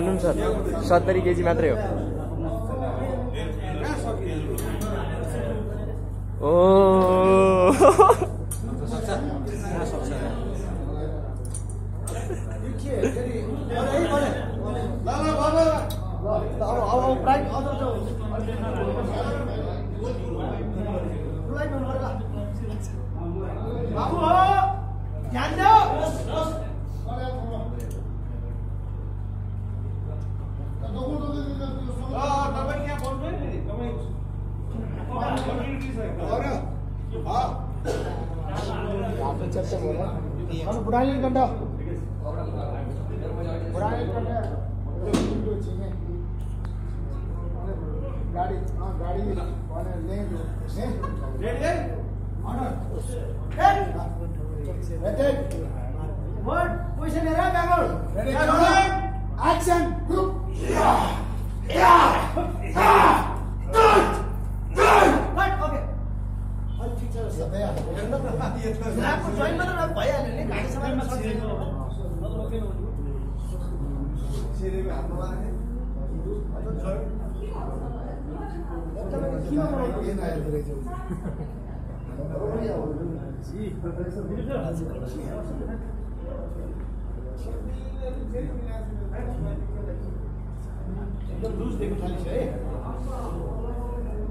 नि सर सत्तरी केजी मात्रै हो ओ बाबु हो ध्यान दो बुढ़ाने कंडा बुढ़ाने कंडा गाडी। हाँ गाडी 뭘 보시느라 강을 강을 액션 훅 야! 야! 야! 넌! 넌! 말 오케이 아니 픽쳐졌어 내가 나고 저희 말을 봐야 하는데 나이 사람 막 지내고 나도 오케이 지내고 안 보라네 완전 절 기억으로 보이나요 그래 좀 Those things, I say.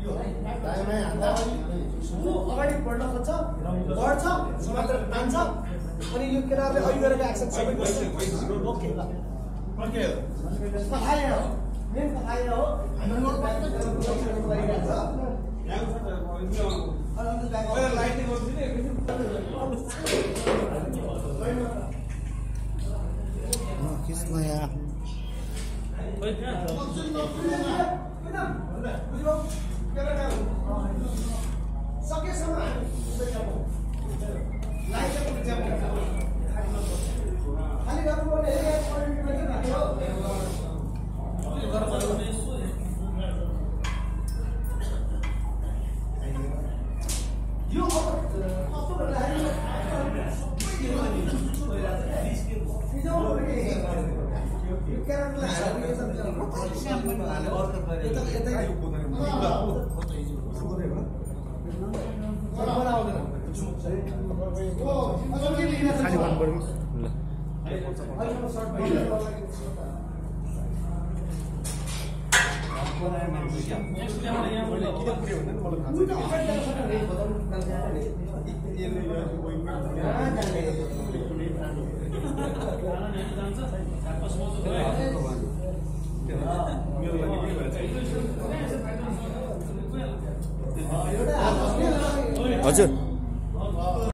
ऊ अगाडि बढ्न खोज्छ बढ्छ समात्र तान्छ अनि यो केटाहरूले अघि गरेको एक्सन सबै गर्छ ओके ल पखाए हो मेन पखाए हो हाम्रो गरिरहेको यो अब कस्तो गर्दाखेरि यो खाली भन्नु पऱ्यो हजुर।